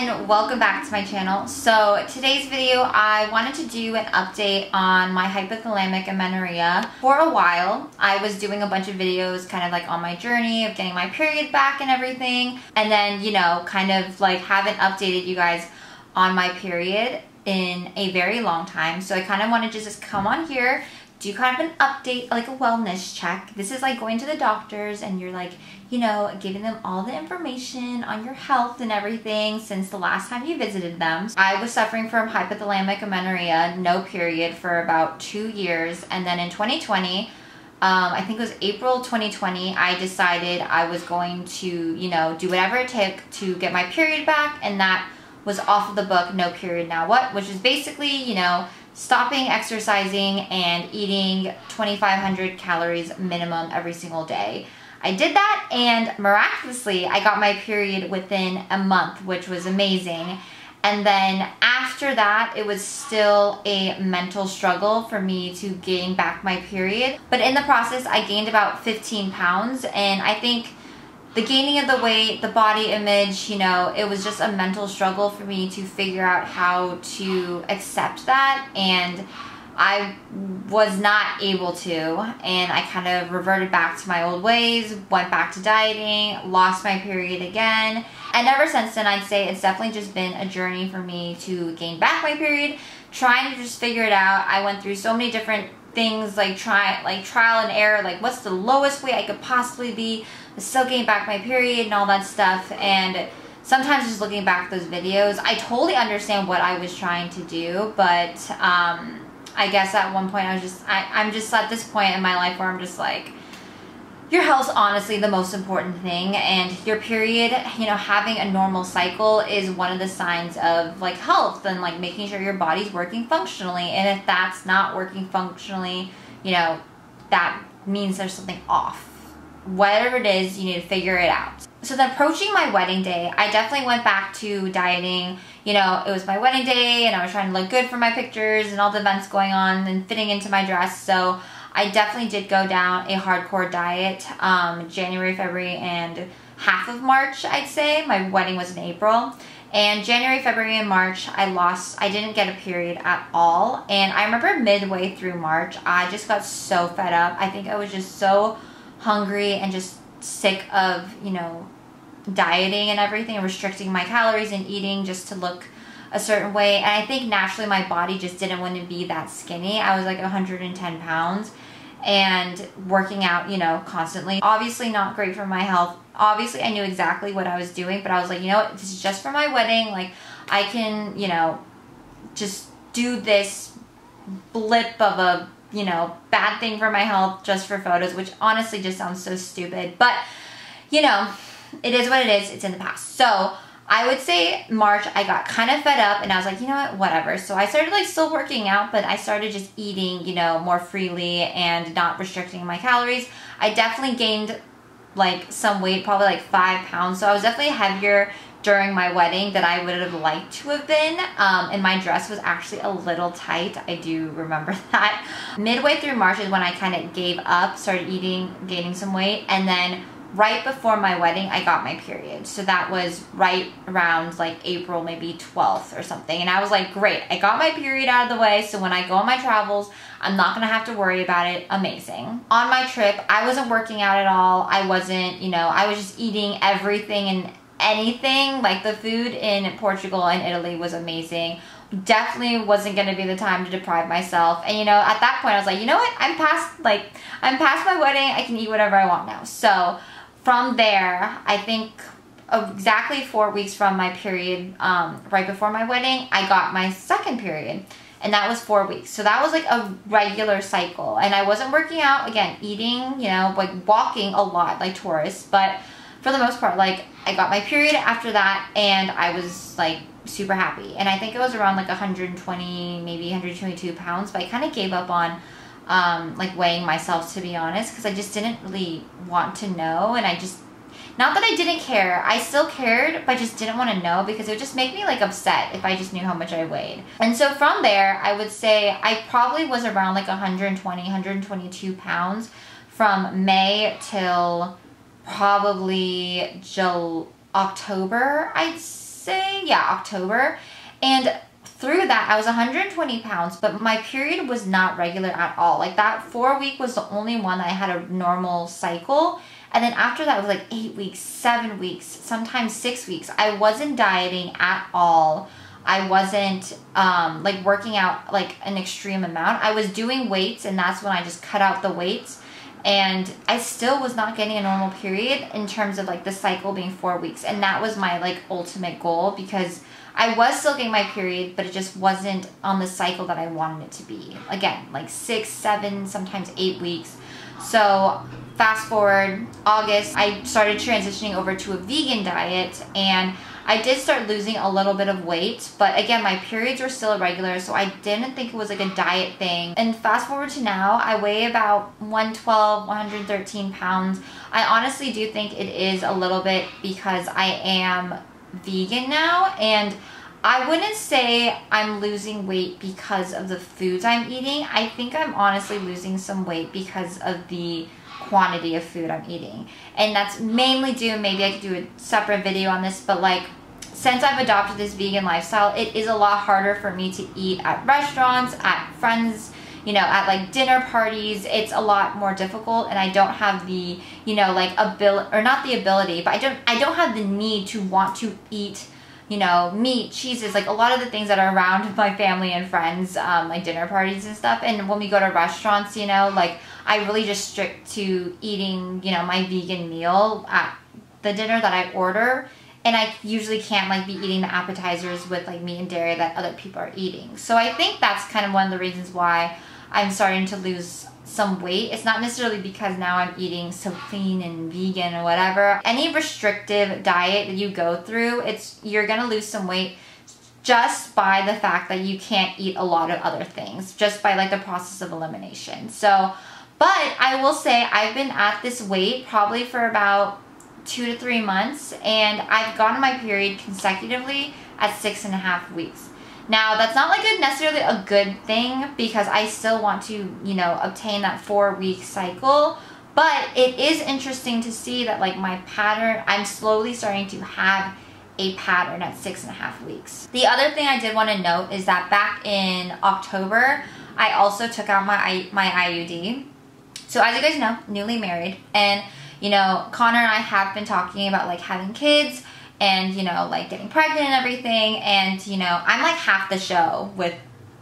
and welcome back to my channel. So today's video I wanted to do an update on my hypothalamic amenorrhea. For a while I was doing a bunch of videos kind of like on my journey of getting my period back and everything and then you know kind of like haven't updated you guys on my period in a very long time. So I kind of wanted to just come on here do kind of an update, like a wellness check. This is like going to the doctors and you're like, you know, giving them all the information on your health and everything since the last time you visited them. I was suffering from hypothalamic amenorrhea, no period, for about two years. And then in 2020, um, I think it was April 2020, I decided I was going to, you know, do whatever it took to get my period back. And that was off of the book, No Period Now What, which is basically, you know, stopping exercising and eating 2,500 calories minimum every single day. I did that and miraculously I got my period within a month, which was amazing. And then after that, it was still a mental struggle for me to gain back my period. But in the process, I gained about 15 pounds and I think the gaining of the weight, the body image, you know, it was just a mental struggle for me to figure out how to accept that. And I was not able to. And I kind of reverted back to my old ways, went back to dieting, lost my period again. And ever since then, I'd say it's definitely just been a journey for me to gain back my period, trying to just figure it out. I went through so many different things like try like trial and error like what's the lowest weight I could possibly be? Still getting back my period and all that stuff and sometimes just looking back those videos I totally understand what I was trying to do but um, I guess at one point I was just I, I'm just at this point in my life where I'm just like your health's honestly the most important thing and your period you know having a normal cycle is one of the signs of like health and like making sure your body's working functionally and if that's not working functionally you know that means there's something off. Whatever it is you need to figure it out. So then approaching my wedding day i definitely went back to dieting. You know it was my wedding day and i was trying to look good for my pictures and all the events going on and fitting into my dress so I definitely did go down a hardcore diet um, January, February, and half of March, I'd say. My wedding was in April. And January, February, and March, I lost, I didn't get a period at all. And I remember midway through March, I just got so fed up. I think I was just so hungry and just sick of, you know, dieting and everything and restricting my calories and eating just to look a certain way. And I think naturally my body just didn't want to be that skinny. I was like 110 pounds and working out, you know, constantly. Obviously not great for my health. Obviously I knew exactly what I was doing, but I was like, you know what, this is just for my wedding. Like I can, you know, just do this blip of a, you know, bad thing for my health just for photos, which honestly just sounds so stupid. But, you know, it is what it is. It's in the past. So I would say March I got kind of fed up and I was like, you know what, whatever. So I started like still working out, but I started just eating, you know, more freely and not restricting my calories. I definitely gained like some weight, probably like five pounds. So I was definitely heavier during my wedding that I would have liked to have been. Um, and my dress was actually a little tight. I do remember that. Midway through March is when I kind of gave up, started eating, gaining some weight. And then right before my wedding, I got my period. So that was right around like April, maybe 12th or something. And I was like, great, I got my period out of the way. So when I go on my travels, I'm not gonna have to worry about it. Amazing. On my trip, I wasn't working out at all. I wasn't, you know, I was just eating everything and anything. Like the food in Portugal and Italy was amazing definitely wasn't going to be the time to deprive myself and you know at that point i was like you know what i'm past like i'm past my wedding i can eat whatever i want now so from there, I think exactly four weeks from my period, um, right before my wedding, I got my second period. And that was four weeks. So that was like a regular cycle. And I wasn't working out, again, eating, you know, like walking a lot like tourists. But for the most part, like I got my period after that and I was like super happy. And I think it was around like 120, maybe 122 pounds. But I kind of gave up on um, like weighing myself to be honest because I just didn't really want to know and I just not that I didn't care I still cared but I just didn't want to know because it would just make me like upset if I just knew how much I weighed and so from there I would say I probably was around like 120 122 pounds from May till probably July, October I'd say. Yeah, October. And through that, I was 120 pounds, but my period was not regular at all. Like that four week was the only one I had a normal cycle. And then after that, it was like eight weeks, seven weeks, sometimes six weeks. I wasn't dieting at all. I wasn't um, like working out like an extreme amount. I was doing weights, and that's when I just cut out the weights. And I still was not getting a normal period in terms of like the cycle being four weeks. And that was my like ultimate goal because I was still getting my period, but it just wasn't on the cycle that I wanted it to be. Again, like six, seven, sometimes eight weeks. So fast forward August, I started transitioning over to a vegan diet and I did start losing a little bit of weight, but again, my periods were still irregular, so I didn't think it was like a diet thing. And fast forward to now, I weigh about 112, 113 pounds. I honestly do think it is a little bit because I am vegan now and I wouldn't say I'm losing weight because of the foods I'm eating. I think I'm honestly losing some weight because of the quantity of food I'm eating. And that's mainly due, maybe I could do a separate video on this, but like since I've adopted this vegan lifestyle, it is a lot harder for me to eat at restaurants, at friends, you know, at like dinner parties. It's a lot more difficult and I don't have the, you know, like ability or not the ability, but I don't I don't have the need to want to eat you know, meat, cheeses, like a lot of the things that are around my family and friends, um, like dinner parties and stuff. And when we go to restaurants, you know, like I really just stick to eating, you know, my vegan meal at the dinner that I order and I usually can't like be eating the appetizers with like meat and dairy that other people are eating. So I think that's kind of one of the reasons why I'm starting to lose some weight. It's not necessarily because now I'm eating so clean and vegan or whatever. Any restrictive diet that you go through, it's you're going to lose some weight just by the fact that you can't eat a lot of other things, just by like the process of elimination. So, but I will say I've been at this weight probably for about two to three months and I've gotten my period consecutively at six and a half weeks. Now that's not like a necessarily a good thing because I still want to, you know, obtain that four week cycle. But it is interesting to see that like my pattern, I'm slowly starting to have a pattern at six and a half weeks. The other thing I did want to note is that back in October, I also took out my my IUD. So as you guys know, newly married and you know, Connor and I have been talking about like having kids and, you know, like getting pregnant and everything. And, you know, I'm like half the show with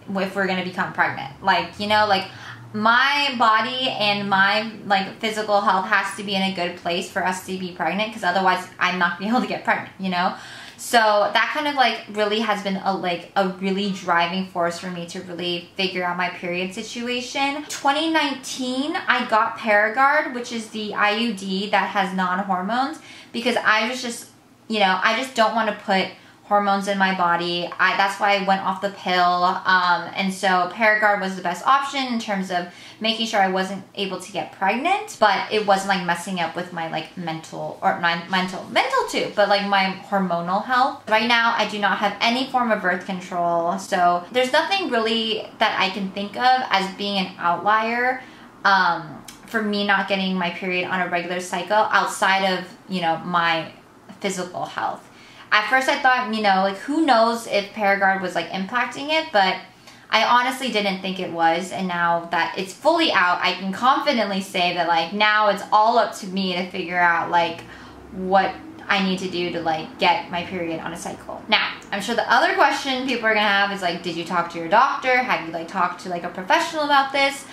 if we're going to become pregnant. Like, you know, like my body and my like physical health has to be in a good place for us to be pregnant because otherwise I'm not going to be able to get pregnant, you know? So that kind of like really has been a like a really driving force for me to really figure out my period situation. 2019, I got Paragard, which is the IUD that has non-hormones because I was just, you know, I just don't want to put hormones in my body. I, that's why I went off the pill. Um, and so Paragard was the best option in terms of making sure I wasn't able to get pregnant, but it wasn't like messing up with my like mental or my mental, mental too, but like my hormonal health. Right now, I do not have any form of birth control. So there's nothing really that I can think of as being an outlier. Um, for me not getting my period on a regular cycle outside of, you know, my physical health at first I thought, you know, like who knows if Paragard was like impacting it, but I honestly didn't think it was. And now that it's fully out, I can confidently say that like now it's all up to me to figure out like what I need to do to like get my period on a cycle. Now, I'm sure the other question people are gonna have is like, did you talk to your doctor? Have you like talked to like a professional about this?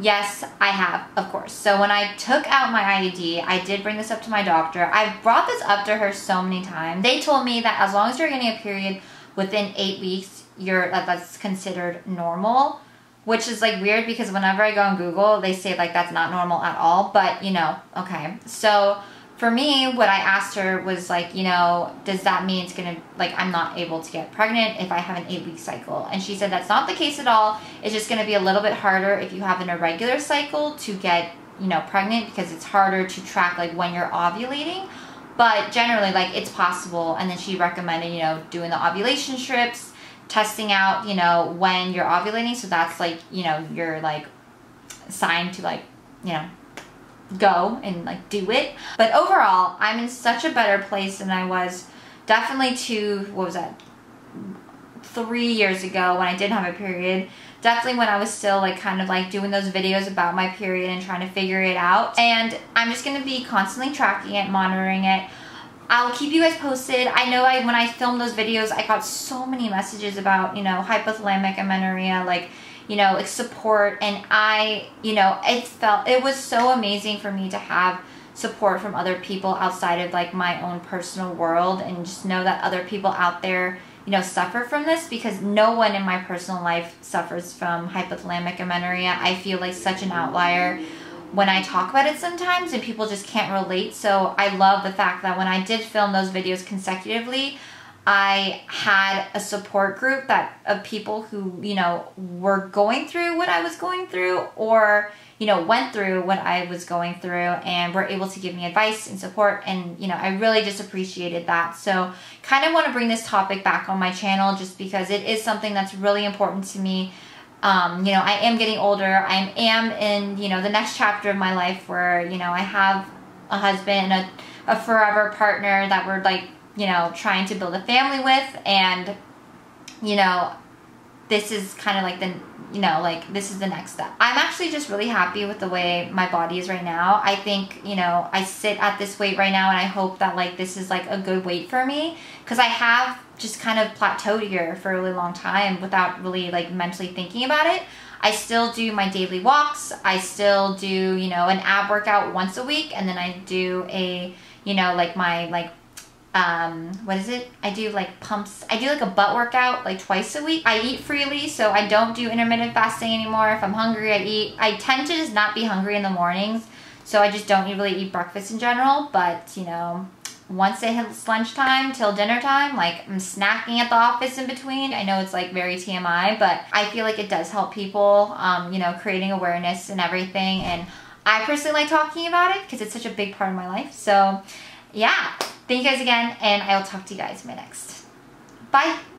Yes, I have, of course. So when I took out my IUD, I did bring this up to my doctor. I've brought this up to her so many times. They told me that as long as you're getting a period within eight weeks, you're that's considered normal, which is like weird because whenever I go on Google, they say like that's not normal at all. But you know, okay. So for me, what I asked her was like, you know, does that mean it's gonna, like, I'm not able to get pregnant if I have an eight week cycle? And she said that's not the case at all. It's just gonna be a little bit harder if you have an irregular cycle to get, you know, pregnant because it's harder to track, like, when you're ovulating. But generally, like, it's possible. And then she recommended, you know, doing the ovulation strips, testing out, you know, when you're ovulating. So that's like, you know, you're like, signed to, like, you know, go and like do it. But overall, I'm in such a better place than I was definitely two, what was that, three years ago when I didn't have a period. Definitely when I was still like kind of like doing those videos about my period and trying to figure it out. And I'm just going to be constantly tracking it, monitoring it. I'll keep you guys posted. I know I when I filmed those videos, I got so many messages about, you know, hypothalamic amenorrhea, like, you know, support. And I, you know, it felt, it was so amazing for me to have support from other people outside of like my own personal world and just know that other people out there you know suffer from this because no one in my personal life suffers from hypothalamic amenorrhea i feel like such an outlier when I talk about it sometimes and people just can't relate. So I love the fact that when I did film those videos consecutively, I had a support group that of people who, you know, were going through what I was going through or, you know, went through what I was going through and were able to give me advice and support and, you know, I really just appreciated that. So, kind of want to bring this topic back on my channel just because it is something that's really important to me um, you know, I am getting older. I am in, you know, the next chapter of my life where, you know, I have a husband, a, a forever partner that we're like, you know, trying to build a family with. And, you know, this is kind of like the, you know, like this is the next step. I'm actually just really happy with the way my body is right now. I think, you know, I sit at this weight right now and I hope that like this is like a good weight for me because I have just kind of plateaued here for a really long time without really like mentally thinking about it. I still do my daily walks. I still do, you know, an ab workout once a week and then I do a, you know, like my like um what is it i do like pumps i do like a butt workout like twice a week i eat freely so i don't do intermittent fasting anymore if i'm hungry i eat i tend to just not be hungry in the mornings so i just don't really eat breakfast in general but you know once it hits lunchtime till dinner time, like I'm snacking at the office in between. I know it's like very TMI, but I feel like it does help people, um, you know, creating awareness and everything. And I personally like talking about it because it's such a big part of my life. So yeah, thank you guys again, and I will talk to you guys in my next. Bye.